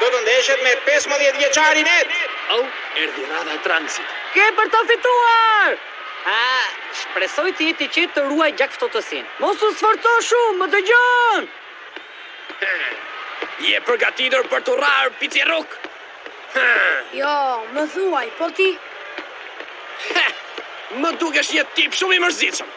Do të ndeshet me pesëmbëdhjetë vjeçarin Ed. Oh, erdhi radha e Tranksit. Ke për të fituar! Ah, shpresoj të jetë e qetë të ruaj gjakftohtësinë. Mos u sforco shumë, më dëgjon! Huh, je përgatitur për t'u rrahur, picirruk? Huh! Jo, më thuaj, po ti? Heh, më dukesh një tip shumë i mërzitshëm.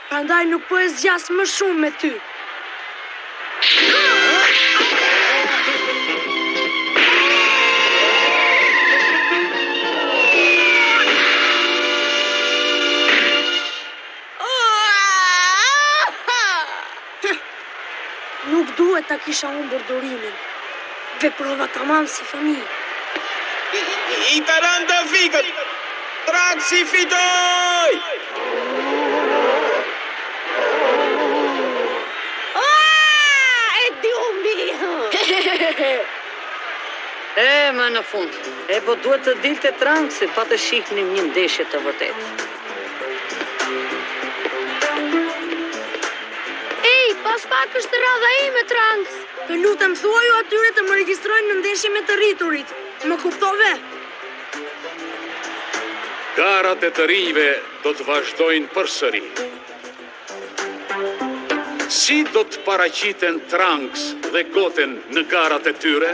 Prandaj nuk po e zgjas më shumë me ty. Heh! Nuk duhet ta kisha humbur durimin. Veprova tamam si fëmijë. I ra të fikët! Tranksi fitoi! Eeh, më në fund. Epo duhet të dilte Tranksi pa të shihnim një ndeshje të vërtetë. Ej, pas pak është radha ime Trunks. Të lutem thuaju atyre të më regjistrojnë në ndeshje me të rriturit. Më kuptove? Garat e të rinjve do të vazhdojnë përsëri. Si do të paraqiten Trunks dhe Goten në garat e tyre?